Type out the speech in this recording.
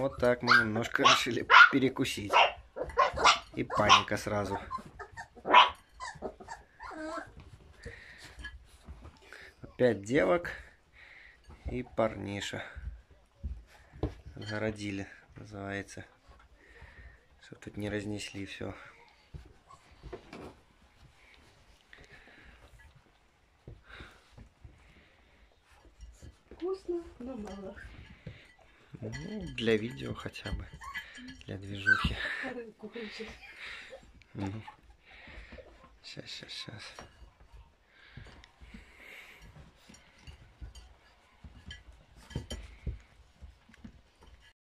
Вот так мы немножко решили перекусить. И паника сразу. Пять девок и парниша. Загородили, называется. Что тут не разнесли все. Вкусно, но мало. Ну, для видео хотя бы. Для движухи. Сейчас, сейчас, сейчас.